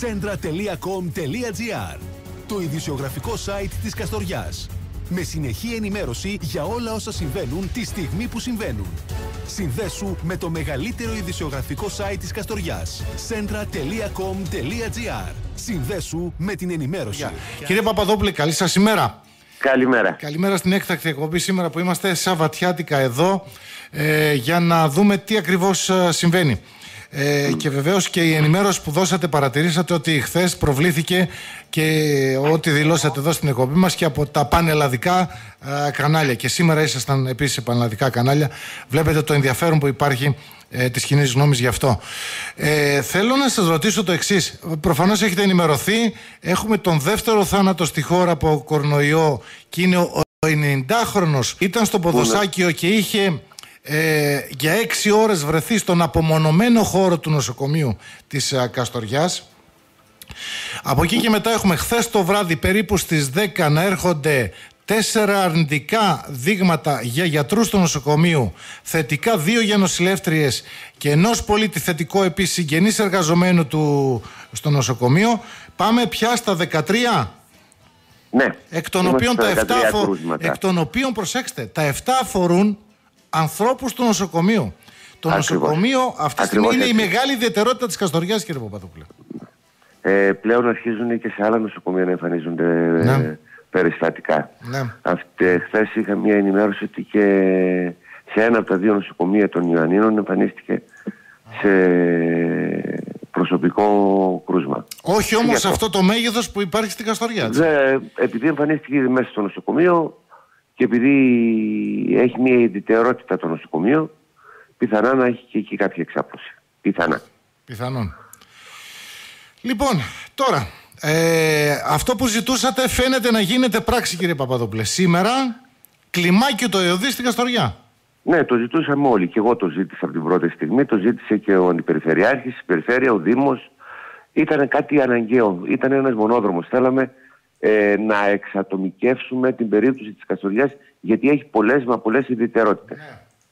Centra.com.gr Το ειδησιογραφικό site της Καστοριάς. Με συνεχή ενημέρωση για όλα όσα συμβαίνουν τη στιγμή που συμβαίνουν. Συνδέσου με το μεγαλύτερο ειδησιογραφικό site της Καστοριάς. Centra.com.gr Συνδέσου με την ενημέρωση. Κύριε Παπαδόπουλε, καλή σας ημέρα. Καλημέρα. Καλημέρα στην έκτακτη εκπομπή σήμερα που είμαστε σαβατιάτικα εδώ ε, για να δούμε τι ακριβώς ε, συμβαίνει. Ε, και βεβαίως και η ενημέρωση που δώσατε παρατηρήσατε ότι χθες προβλήθηκε και ό,τι δηλώσατε εδώ στην εκπομπή μας και από τα πανελλαδικά ε, κανάλια. Και σήμερα ήσασταν επίσης σε πανελλαδικά κανάλια. Βλέπετε το ενδιαφέρον που υπάρχει ε, της κοινής γνώμης γι' αυτό. Ε, θέλω να σας ρωτήσω το εξής. Προφανώς έχετε ενημερωθεί. Έχουμε τον δεύτερο θάνατο στη χώρα από κορονοϊό και είναι ο 90χρονο. Ήταν στο ποδοσάκιο και είχε ε, για έξι ώρες βρεθεί στον απομονωμένο χώρο του νοσοκομείου της α, Καστοριάς. Από εκεί και μετά έχουμε χθες το βράδυ περίπου στις 10 να έρχονται τέσσερα αρνητικά δείγματα για γιατρούς του νοσοκομείου, θετικά δύο για νοσηλεύτριες και ενός πολίτη θετικό επίσης συγγενής εργαζομένου του στο νοσοκομείο. Πάμε πια στα 13. Ναι. Εκ των, οποίων τα 7 13 αφο... κρούσματα. εκ των οποίων, προσέξτε, τα 7 αφορούν ανθρώπους του νοσοκομείου. Το Ακριβώς. νοσοκομείο αυτή τη στιγμή Ακριβώς είναι η έτσι. μεγάλη ιδιαιτερότητα της Καστοριάς, κύριε Παπαδόπουλε. Ε, πλέον αρχίζουν και σε άλλα νοσοκομεία να εμφανίζονται Ναι. ε, περιστατικά. Ναι. Χθες είχα μια ενημέρωση ότι και σε ένα από τα δύο νοσοκομεία των Ιωαννίνων εμφανίστηκε σε προσωπικό κρούσμα. Όχι όμως Γι' σε αυτό το μέγεθος που υπάρχει στην Καστοριά. έτσι. Δε, επειδή εμφανίστηκε ήδη μέσα στο νοσοκομείο και επειδή έχει μια ιδιαιτερότητα το νοσοκομείο, πιθανά να έχει και εκεί κάποια εξάπλωση. Πιθανά. Πιθανόν. Λοιπόν, τώρα, ε, αυτό που ζητούσατε φαίνεται να γίνεται πράξη, κύριε Παπαδόπουλε. Σήμερα, κλιμάκιο το ΕΟΔΗ στην Καστοριά. Ναι, το ζητούσαμε όλοι. Και εγώ το ζήτησα από την πρώτη στιγμή. Το ζήτησε και ο Αντιπεριφερειάρχης, η Περιφέρεια, ο Δήμος. Ήταν κάτι αναγκαίο. Ήταν ένας μονόδρομος. Θέλαμε ε, να εξατομικεύσουμε την περίπτωση της Καστοριάς γιατί έχει πολλές μα πολλές ιδιαιτερότητες.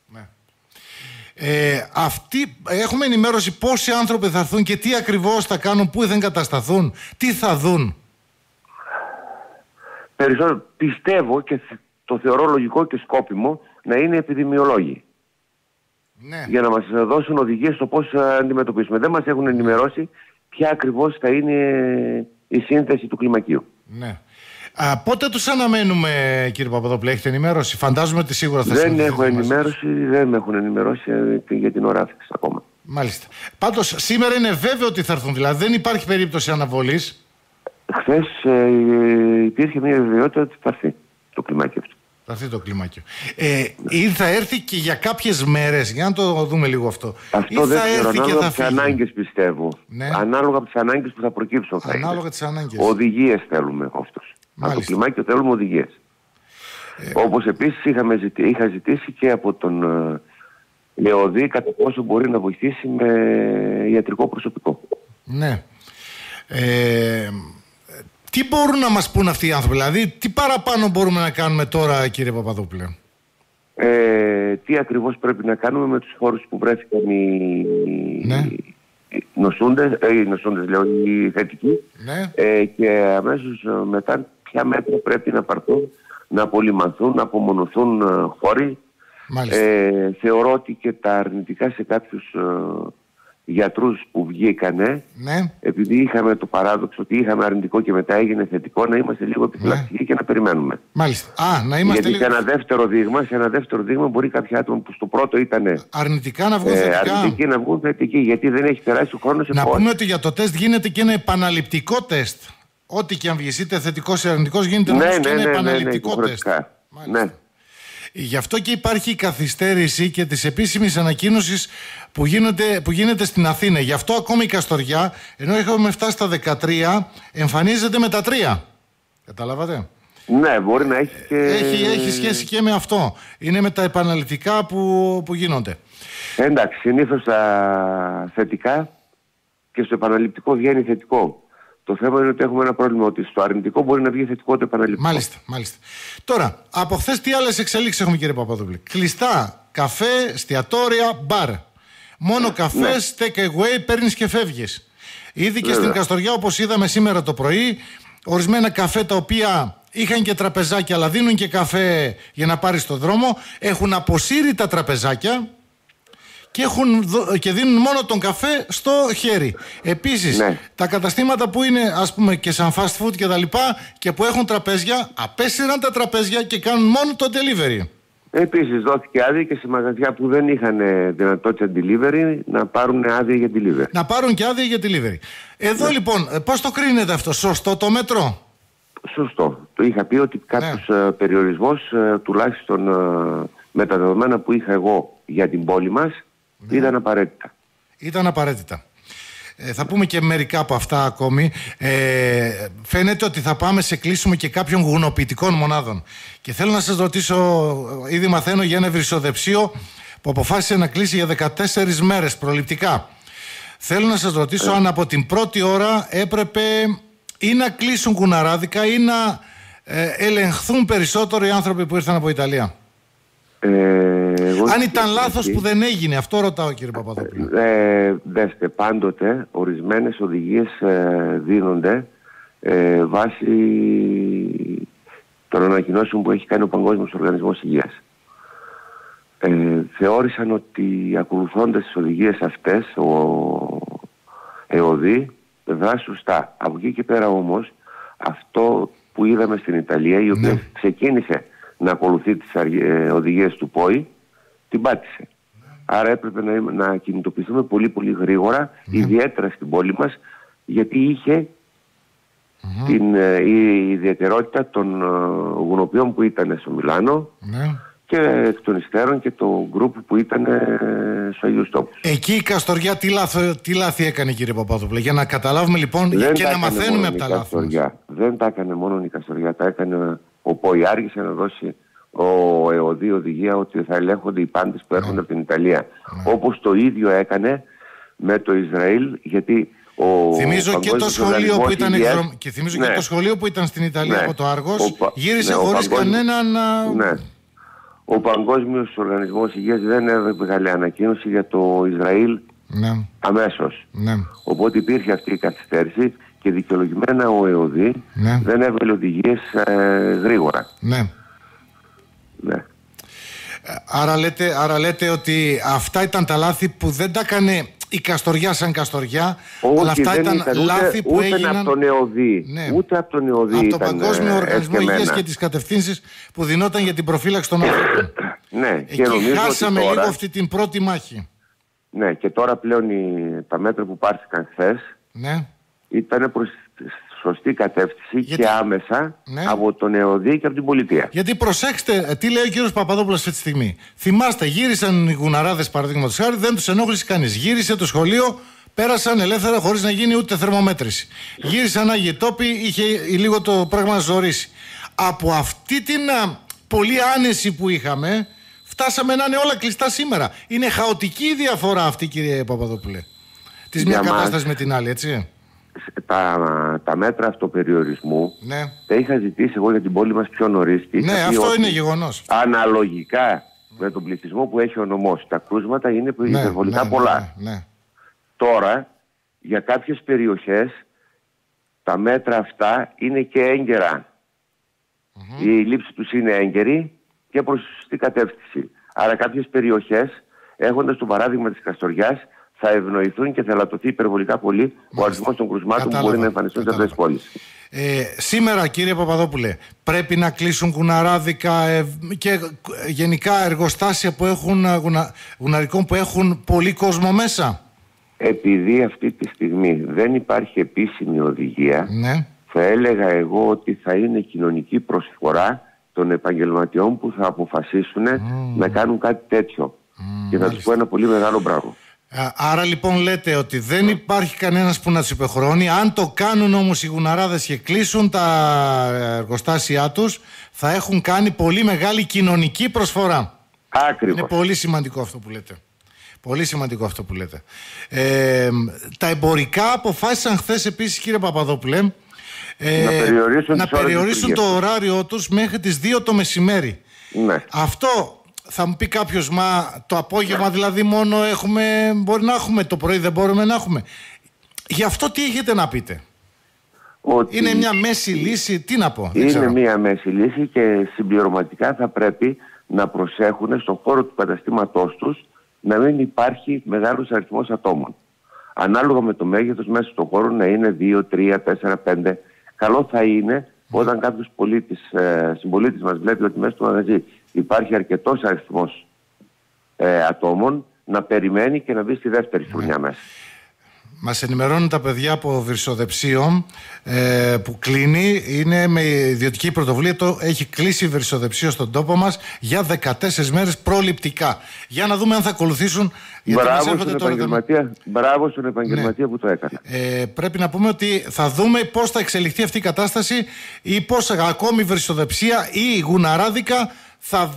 Ναι. Ε, αυτοί, έχουμε ενημέρωση πόσοι άνθρωποι θα έρθουν και τι ακριβώς θα κάνουν, πού θα εγκατασταθούν, τι θα δουν. Περισσότερο πιστεύω και θ- το θεωρώ λογικό και σκόπιμο να είναι επιδημιολόγοι. Ναι. για να μας δώσουν οδηγίες στο πώς θα αντιμετωπίσουμε. Δεν μας έχουν ενημερώσει ποια ακριβώς θα είναι η σύνθεση του κλιμακίου. Ναι. Α, πότε τους αναμένουμε, κύριε Παπαδόπουλε, έχετε ενημέρωση; Φαντάζομαι ότι σίγουρα θα δεν συναντηθείτε έχω μαζί μας. ενημέρωση, δεν με έχουν ενημερώσει ε, για την ώρα αυτή ακόμα. Μάλιστα. Πάντως, σήμερα είναι βέβαιο ότι θα έρθουν, δηλαδή δεν υπάρχει περίπτωση αναβολής. Χθες ε, υπήρχε μια βεβαιότητα ότι θα έρθει το κλιμάκι αυτό. Θα έρθει το κλιμάκιο. Ε, ή θα έρθει και για κάποιες μέρες, για να το δούμε λίγο αυτό. Αυτό ή δεν θα ξέρω, έρθει και ανάλογα θα από τις φύγει. ανάγκες πιστεύω. Ναι. Ανάλογα από τις ανάγκες που θα προκύψουν θα Ανάλογα είναι. τις ανάγκες. Οδηγίες θέλουμε αυτούς. Από το Μάλιστα. κλιμάκιο θέλουμε οδηγίες. Ε, Όπως επίσης είχαμε ζητη- είχα ζητήσει και από τον ε, ΕΟΔΗ κατά πόσο μπορεί να βοηθήσει με ιατρικό προσωπικό. Ναι. Ε, τι μπορούν να μας πούν αυτοί οι άνθρωποι, δηλαδή τι παραπάνω μπορούμε να κάνουμε τώρα κύριε Παπαδόπουλε; Ε, τι ακριβώς πρέπει να κάνουμε με τους χώρους που βρέθηκαν οι, Ναι. οι νοσούντες, ε, οι νοσούντες λέω, οι θετικοί Ναι. ε, και αμέσως ε, μετά ποια μέτρα πρέπει να πάρθουν, να απολυμανθούν, να απομονωθούν ε, χώροι. Μάλιστα. Ε, θεωρώ ότι και τα αρνητικά σε κάποιους ε, γιατρούς που βγήκανε Ναι. επειδή είχαμε το παράδοξο ότι είχαμε αρνητικό και μετά έγινε θετικό να είμαστε λίγο επιφυλακτικοί και να περιμένουμε. Μάλιστα. Α, να Ναι. είμαστε Γιατί σε λίγο ένα δεύτερο δείγμα, σε ένα δεύτερο δείγμα μπορεί κάποια άτομα που στο πρώτο ήταν αρνητικά να βγουν ε, θετικά. αρνητικοί να βγουν θετικοί γιατί δεν έχει περάσει ο χρόνος Να επόμενο. πούμε ότι για το τεστ γίνεται και ένα επαναληπτικό τεστ. Ό,τι και αν βγεις, είτε θετικός ή αρνητικός, γίνεται Ναι, νομίζω ναι, και ένα ναι, ναι, ναι, επαναληπτικό τεστ. υποχρεωτικά. Μάλιστα. Ναι. Γι' αυτό και υπάρχει η καθυστέρηση και της επίσημης ανακοίνωσης που, γίνεται, που γίνεται στην Αθήνα. Γι' αυτό ακόμη η Καστοριά, ενώ έχουμε φτάσει στα 13, εμφανίζεται με τα 3. Καταλάβατε; ναι, μπορεί να έχει και... Έχει, έχει σχέση και με αυτό. Είναι με τα επαναληπτικά που, που γίνονται. Εντάξει, συνήθως τα θετικά και στο επαναληπτικό βγαίνει θετικό. Το θέμα είναι ότι έχουμε ένα πρόβλημα ότι στο αρνητικό μπορεί να βγει θετικό το επαναληπτικό. Μάλιστα, μάλιστα. Τώρα, από χθες τι άλλες εξελίξεις έχουμε, κύριε Παπαδόπουλε; Κλειστά καφέ, εστιατόρια, μπαρ. Μόνο καφέ, take away, παίρνεις και φεύγεις. Ήδη και στην Καστοριά, όπως είδαμε σήμερα το πρωί, ορισμένα καφέ τα οποία είχαν και τραπεζάκια, αλλά δίνουν και καφέ για να πάρεις το δρόμο, έχουν αποσύρει τα τραπεζάκια και, έχουν, και δίνουν μόνο τον καφέ στο χέρι. Επίσης, Ναι. τα καταστήματα που είναι ας πούμε και σαν fast food και τα λοιπά και που έχουν τραπέζια, απέσυραν τα τραπέζια και κάνουν μόνο το delivery. Επίσης δόθηκε άδεια και σε μαγαζιά που δεν είχαν ε, δυνατότητα delivery να πάρουν άδεια για delivery. Να πάρουν και άδεια για delivery. Εδώ λοιπόν, ε, πώς το κρίνετε αυτό, σωστό το μέτρο; Σωστό. Το είχα πει ότι κάποιος ε, περιορισμός ε, τουλάχιστον ε, με τα δεδομένα που είχα εγώ για την πόλη μας ήταν απαραίτητα. Ήταν απαραίτητα. Ε, θα πούμε και μερικά από αυτά ακόμη. Ε, φαίνεται ότι θα πάμε σε κλείσιμο και κάποιων γουνοποιητικών μονάδων. Και θέλω να σας ρωτήσω, ήδη μαθαίνω για ένα ευρυσοδεψίο που αποφάσισε να κλείσει για 14 μέρες προληπτικά. Θέλω να σας ρωτήσω αν από την πρώτη ώρα έπρεπε ή να κλείσουν κουναράδικα ή να ε, ελεγχθούν περισσότερο οι άνθρωποι που ήρθαν από Ιταλία. Ε, εγώ Αν στην ήταν αρχή- λάθος που δεν έγινε, αυτό ρωτάω κύριε Παπαδόπουλο. Ε, δέστε, πάντοτε ορισμένες οδηγίες ε, δίνονται ε, βάσει των ανακοινώσεων που έχει κάνει ο Παγκόσμιος Οργανισμός Υγείας. Ε, θεώρησαν ότι ακολουθώντας τις οδηγίες αυτές ο ΕΟΔΗ δρά σωστά. Από εκεί και πέρα όμως αυτό που είδαμε στην Ιταλία η οποία Ναι. ξεκίνησε να ακολουθεί τις αργ- ε, οδηγίες του ΠΟΗ την πάτησε. Άρα έπρεπε να, είμαι- να κινητοποιηθούμε πολύ πολύ γρήγορα, ιδιαίτερα στην πόλη μας, γιατί είχε την ε, η ιδιαιτερότητα των ε, γουνοποιών που ήταν στο Μιλάνο Ναι. και εκ των υστέρων και το γκρουπ που ήταν ε, στο Αγίους Τόπους. Εκεί η Καστοριά τι, λάθο, τι λάθη έκανε κύριε Παπαδόπουλο για να καταλάβουμε λοιπόν Δεν και τα να έκανε μαθαίνουμε μόνο από η τα λάθη μας. Καστοριά. Δεν τα έκανε μόνο η Καστοριά, τα έκανε ο ΠΟΗ. Άργησε να δώσει ο ΕΟΔΗ οδηγία ότι θα ελέγχονται οι πάντες που Ναι. έρχονται από την Ιταλία. Όπως το ίδιο έκανε με το Ισραήλ, γιατί ο Θυμίζω και το, Παγκόσμιος σχολείο που Οργανισμός ήταν Υγείας- εκδρομ- και θυμίζω Ναι. και το σχολείο που ήταν στην Ιταλία Ναι. από το Άργος Ο Πα- γύρισε ναι, ο χωρίς Παγκόσμιος- κανέναν α, Ναι. Ο Παγκόσμιος Οργανισμός Υγείας δεν έβγαλε ανακοίνωση για το Ισραήλ ναι, αμέσως. ναι. Οπότε υπήρχε αυτή η καθυστέρηση και δικαιολογημένα ο ΕΟΔΗ Ναι. δεν έβγαλε οδηγίες ε, γρήγορα. ναι. Ναι. Άρα λέτε, άρα λέτε ότι αυτά ήταν τα λάθη που δεν τα έκανε η Καστοριά σαν Καστοριά Όχι, αλλά αυτά δεν ήταν, ήταν, λάθη ούτε, που ούτε έγιναν από τον ΕΟΔΗ. Ναι. Ούτε από τον ΕΟΔΗ από το ήταν, Παγκόσμιο ε, Οργανισμό Υγείας εσκεμμένα. και τις κατευθύνσεις που δινόταν για την προφύλαξη των ανθρώπων. Ναι, Εκεί και νομίζω χάσαμε ότι τώρα, λίγο αυτή την πρώτη μάχη. Ναι, και τώρα πλέον οι, τα μέτρα που πάρθηκαν χθες Ναι. Ήταν προς τη σωστή κατεύθυνση Γιατί- και άμεσα Ναι. από τον ΕΟΔΗ και από την πολιτεία. Γιατί προσέξτε, ε, τι λέει ο κύριος Παπαδόπουλος αυτή τη στιγμή. Θυμάστε, γύρισαν οι γουναράδες παραδείγματος χάρη, δεν τους ενόχλησε κανείς. Γύρισε το σχολείο, πέρασαν ελεύθερα χωρίς να γίνει ούτε θερμομέτρηση. Γύρισαν Άγιοι Τόποι, είχε λίγο το πράγμα να ζωρίσει. Από αυτή την α, πολύ άνεση που είχαμε, φτάσαμε να είναι όλα κλειστά σήμερα. Είναι χαοτική η διαφορά αυτή, κύριε Παπαδόπουλε. Της μια Για μας. κατάσταση με την άλλη, έτσι. Τα, τα μέτρα αυτοπεριορισμού Ναι, τα είχα ζητήσει εγώ για την πόλη μας πιο νωρίς. και είχα ναι πει αυτό ότι είναι γεγονός. Αναλογικά με τον πληθυσμό που έχει ο νομός, τα κρούσματα είναι Ναι, υπερβολικά πολλά. Ναι, ναι. Τώρα, για κάποιες περιοχές, τα μέτρα αυτά είναι και έγκαιρα. Η λήψη τους είναι έγκαιρη και προς τη σωστή κατεύθυνση. Άρα κάποιες περιοχές, έχοντας το παράδειγμα της Καστοριάς, θα ευνοηθούν και θα ελαττωθεί υπερβολικά πολύ ο αριθμός των κρουσμάτων που Κατάλαβα, μπορεί να εμφανιστούν σε αυτές τις πόλεις. Ε, σήμερα κύριε Παπαδόπουλε πρέπει να κλείσουν κουναράδικα ε, και ε, γενικά εργοστάσια που έχουν, ε, γουνα, γουναρικών που έχουν πολύ κόσμο μέσα. Επειδή αυτή τη στιγμή δεν υπάρχει επίσημη οδηγία, Ναι. θα έλεγα εγώ ότι θα είναι κοινωνική προσφορά των επαγγελματιών που θα αποφασίσουν να κάνουν κάτι τέτοιο. και θα τους πω ένα πολύ μεγάλο μπράβο. Α, Άρα λοιπόν λέτε ότι δεν υπάρχει κανένας που να τους υπεχρώνει. Αν το κάνουν όμως οι γουναράδες και κλείσουν τα εργοστάσια τους θα έχουν κάνει πολύ μεγάλη κοινωνική προσφορά. Ακριβώς. Είναι πολύ σημαντικό αυτό που λέτε. Πολύ σημαντικό αυτό που λέτε. Ε, τα εμπορικά αποφάσισαν χθες επίσης κύριε Παπαδόπουλε ε, Να περιορίσουν να τις ώρες περιορίσουν το λειτουργίας. ωράριό τους μέχρι τις 2 το μεσημέρι. Ναι. Αυτό θα μου πει κάποιος, μα το απόγευμα δηλαδή μόνο έχουμε, μπορεί να έχουμε, το πρωί δεν μπορούμε να έχουμε. Γι' αυτό τι έχετε να πείτε; Ότι Είναι μια μέση λύση, τι να πω. δεν είναι ξέρω. μια μέση λύση και συμπληρωματικά θα πρέπει να προσέχουν στον χώρο του καταστήματός τους να μην υπάρχει μεγάλος αριθμός ατόμων. Ανάλογα με το μέγεθος μέσα στον χώρο να είναι 2, 3, 4, 5. Καλό θα είναι όταν κάποιος πολίτης, ε, συμπολίτης μας βλέπει ότι μέσα στο μαγαζί υπάρχει αρκετός αριθμός ε, ατόμων να περιμένει και να μπει στη δεύτερη φουρνιά μέσα. Μας ενημερώνουν τα παιδιά από Βυρσοδεψίο ε, που κλείνει. Είναι με ιδιωτική πρωτοβουλία. Το έχει κλείσει Βυρσοδεψίο στον τόπο μας για 14 μέρες προληπτικά. Για να δούμε αν θα ακολουθήσουν. γιατί μας Μπράβο έρχονται στον, τώρα επαγγελματία, μπράβο στον επαγγελματία που το έκανε. ε, πρέπει να πούμε ότι θα δούμε πώς θα εξελιχθεί αυτή η κατάσταση ή πώς ακόμη η βρισοδεψία ή η γουναράδικα θα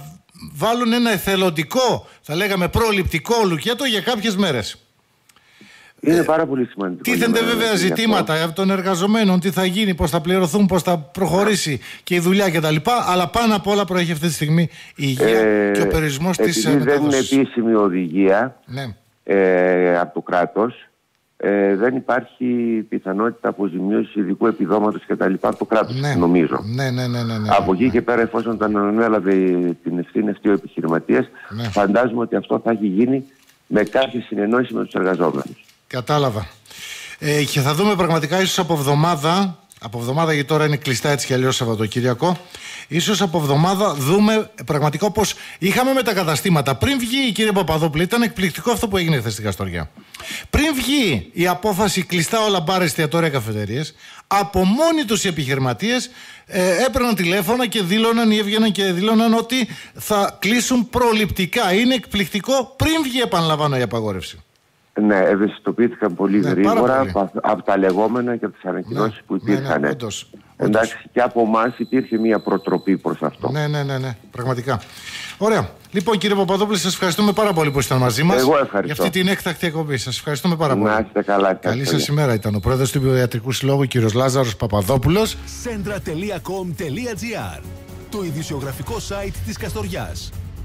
βάλουν ένα εθελοντικό, θα λέγαμε προληπτικό λουκέτο για κάποιες μέρες. Είναι πάρα πολύ σημαντικό. Ε, Τίθενται για μένα βέβαια γι' αυτό. ζητήματα των εργαζομένων, τι θα γίνει, πώς θα πληρωθούν, πώς θα προχωρήσει και η δουλειά κτλ. Αλλά πάνω απ' όλα προέχει αυτή τη στιγμή η υγεία Ε, και ο περισμός της επειδή δεν είναι μετάδοσης. επίσημη οδηγία Ναι. ε, από το κράτος, ε, δεν υπάρχει πιθανότητα αποζημίωσης ειδικού επιδόματος και τα λοιπά από το κράτος, Ναι. νομίζω. Ναι, ναι, ναι, ναι, ναι. από εκεί και πέρα, εφόσον τον ανέλαβε την ευθύνη αυτή ο επιχειρηματίας, Ναι. φαντάζομαι ότι αυτό θα έχει γίνει με κάποια συνεννόηση με τους εργαζόμενους. Κατάλαβα. Ε, και θα δούμε πραγματικά ίσως από εβδομάδα, από εβδομάδα γιατί τώρα είναι κλειστά έτσι κι αλλιώς Σαββατοκύριακο, ίσως από εβδομάδα δούμε πραγματικά όπως είχαμε με τα καταστήματα. Πριν βγει η κυρία Παπαδόπουλη, ήταν εκπληκτικό αυτό που έγινε χθες στην Καστοριά. Πριν βγει η απόφαση κλειστά όλα μπάρ, εστιατόρια, καφετερίες, από μόνοι τους οι επιχειρηματίες ε, έπαιρναν τηλέφωνα και δήλωναν ή έβγαιναν και δήλωναν ότι θα κλείσουν προληπτικά. Είναι εκπληκτικό πριν βγει επαναλαμβάνω η απαγόρευση. Ναι, ευαισθητοποιήθηκαν πολύ Ναι, πάρα γρήγορα πολύ. από, από τα λεγόμενα και από τις ανακοινώσεις που ναι, ναι, υπήρχαν. όντως, Εντάξει, και από εμάς υπήρχε μια προτροπή προς αυτό. Ναι, ναι, ναι, ναι, πραγματικά. Ωραία. Λοιπόν, κύριε Παπαδόπουλο, σας ευχαριστούμε πάρα πολύ που ήσασταν μαζί μας. Εγώ ευχαριστώ. Για αυτή την έκτακτη εκπομπή. Σας ευχαριστούμε πάρα πολύ. Να είστε καλά. Καλή ευχαριστώ. σας ημέρα. Ήταν ο πρόεδρος του Ιατρικού Συλλόγου, κύριος Λάζαρος Παπαδόπουλος. centra.com.gr Το ειδησιογραφικό site της Καστοριάς.